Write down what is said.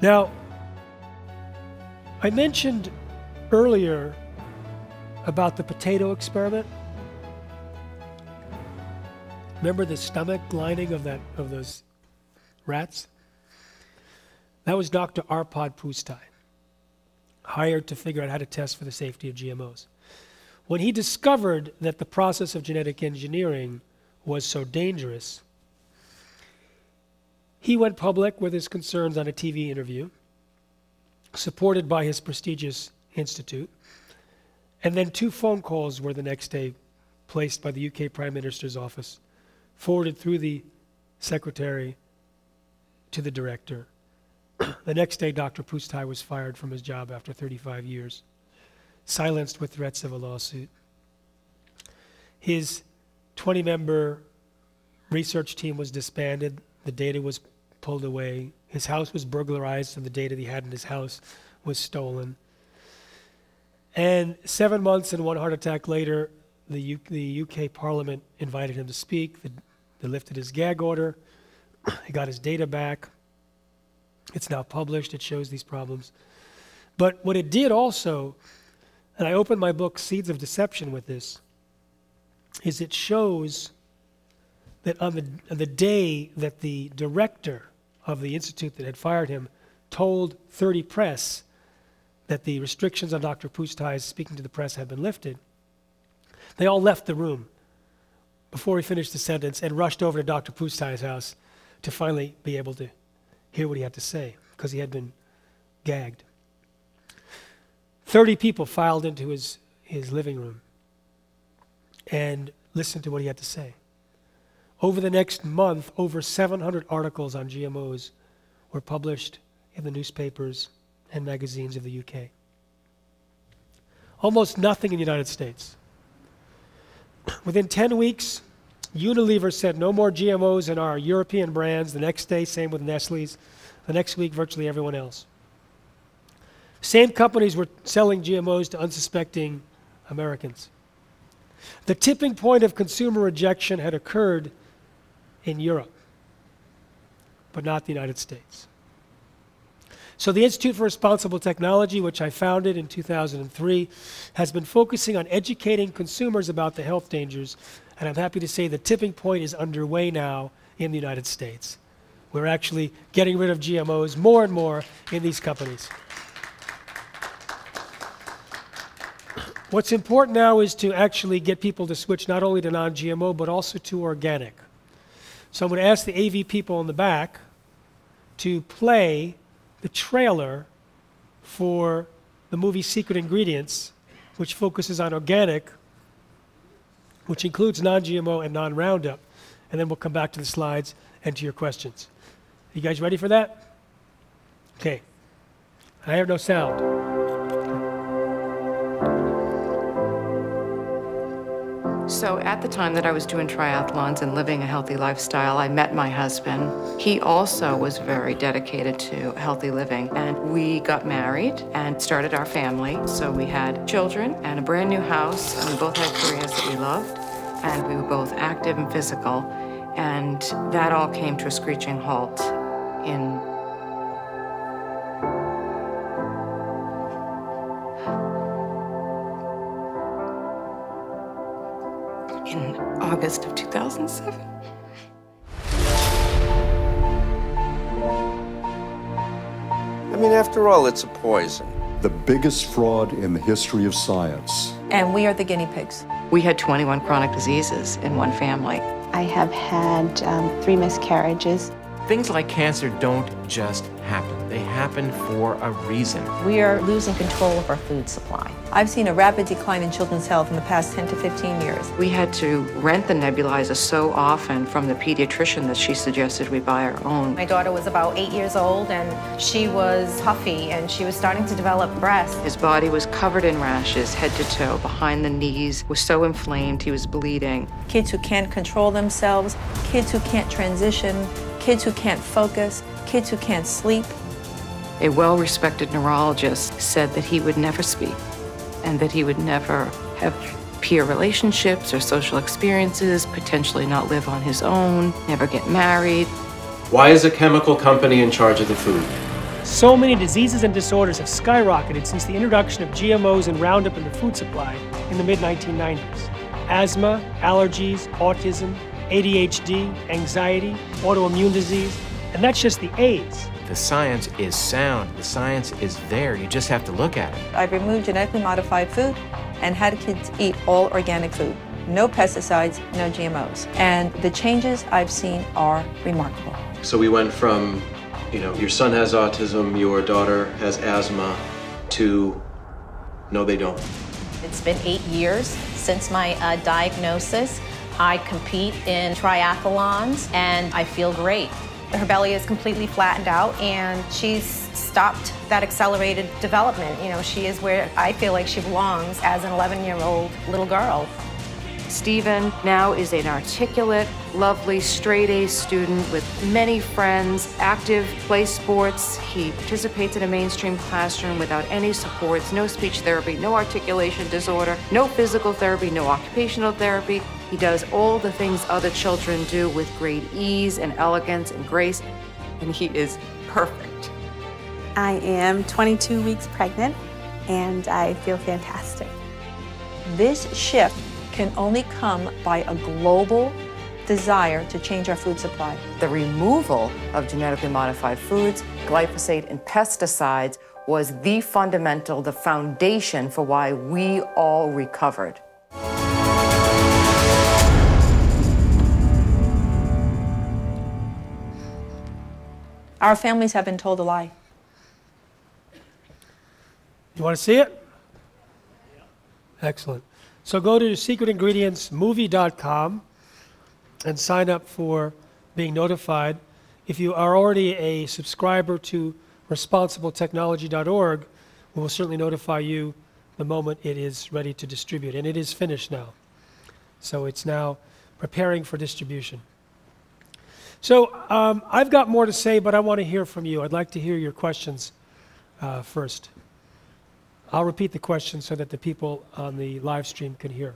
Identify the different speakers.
Speaker 1: Now, I mentioned earlier about the potato experiment. Remember the stomach lining of that of those rats? That was Dr. Arpad Pusztai, hired to figure out how to test for the safety of GMOs. When he discovered that the process of genetic engineering was so dangerous, he went public with his concerns on a TV interview, supported by his prestigious institute. And then two phone calls were the next day placed by the UK Prime Minister's office, forwarded through the secretary to the director. the next day, Dr. Pusztai was fired from his job after 35 years, silenced with threats of a lawsuit. His 20 member research team was disbanded, the data was pulled away, his house was burglarized, and the data he had in his house was stolen. And seven months and one heart attack later, the, U- the UK Parliament invited him to speak. They, they lifted his gag order. he got his data back. It's now published. It shows these problems. But what it did also, and I opened my book, Seeds of Deception, with this, is it shows that on the, on the day that the director of the institute that had fired him told 30 Press that the restrictions on Dr. Pusztai's speaking to the press had been lifted, they all left the room before he finished the sentence and rushed over to Dr. Pusztai's house to finally be able to hear what he had to say because he had been gagged. 30 people filed into his, his living room and listened to what he had to say. Over the next month, over 700 articles on GMOs were published in the newspapers and magazines of the UK. Almost nothing in the United States. Within 10 weeks, Unilever said no more GMOs in our European brands. The next day, same with Nestle's. The next week, virtually everyone else. Same companies were selling GMOs to unsuspecting Americans. The tipping point of consumer rejection had occurred in Europe, but not the United States. So, the Institute for Responsible Technology, which I founded in 2003, has been focusing on educating consumers about the health dangers. And I'm happy to say the tipping point is underway now in the United States. We're actually getting rid of GMOs more and more in these companies. What's important now is to actually get people to switch not only to non GMO, but also to organic. So I'm going to ask the AV people in the back to play the trailer for the movie Secret Ingredients, which focuses on organic, which includes non GMO and non Roundup. And then we'll come back to the slides and to your questions. You guys ready for that? Okay. I have no sound.
Speaker 2: So, at the time that I was doing triathlons and living a healthy lifestyle, I met my husband. He also was very dedicated to healthy living. And we got married and started our family. So, we had children and a brand new house, and we both had careers that we loved. And we were both active and physical. And that all came to a screeching halt in August of 2007.
Speaker 3: I mean, after all, it's a poison.
Speaker 4: The biggest fraud in the history of science.
Speaker 5: And we are the guinea pigs.
Speaker 2: We had 21 chronic diseases in one family.
Speaker 6: I have had um, three miscarriages.
Speaker 7: Things like cancer don't just happen. They happen for a reason.
Speaker 5: We are losing control of our food supply. I've seen a rapid decline in children's health in the past 10 to 15 years.
Speaker 2: We had to rent the nebulizer so often from the pediatrician that she suggested we buy our own.
Speaker 8: My daughter was about eight years old and she was puffy and she was starting to develop breasts.
Speaker 2: His body was covered in rashes, head to toe, behind the knees, was so inflamed he was bleeding.
Speaker 5: Kids who can't control themselves, kids who can't transition, kids who can't focus, kids who can't sleep.
Speaker 2: A well respected neurologist said that he would never speak and that he would never have peer relationships or social experiences, potentially not live on his own, never get married.
Speaker 9: Why is a chemical company in charge of the food?
Speaker 1: So many diseases and disorders have skyrocketed since the introduction of GMOs and Roundup in the food supply in the mid 1990s. Asthma, allergies, autism, ADHD, anxiety, autoimmune disease, and that's just the A's.
Speaker 7: The science is sound. The science is there. You just have to look at it.
Speaker 5: I've removed genetically modified food and had kids eat all organic food. No pesticides, no GMOs. And the changes I've seen are remarkable.
Speaker 9: So we went from, you know, your son has autism, your daughter has asthma, to no, they don't.
Speaker 8: It's been eight years since my uh, diagnosis. I compete in triathlons and I feel great. Her belly is completely flattened out and she's stopped that accelerated development. You know, she is where I feel like she belongs as an 11 year old little girl.
Speaker 2: Stephen now is an articulate, lovely, straight A student with many friends, active, plays sports. He participates in a mainstream classroom without any supports, no speech therapy, no articulation disorder, no physical therapy, no occupational therapy. He does all the things other children do with great ease and elegance and grace, and he is perfect.
Speaker 6: I am 22 weeks pregnant and I feel fantastic.
Speaker 5: This shift can only come by a global desire to change our food supply.
Speaker 2: The removal of genetically modified foods, glyphosate, and pesticides was the fundamental, the foundation for why we all recovered.
Speaker 5: Our families have been told a lie.
Speaker 1: You want to see it? Excellent. So go to secretingredientsmovie.com and sign up for being notified. If you are already a subscriber to responsibletechnology.org, we will certainly notify you the moment it is ready to distribute. And it is finished now. So it's now preparing for distribution. So um, I've got more to say, but I want to hear from you. I'd like to hear your questions uh, first. I'll repeat the question so that the people on the live stream can hear.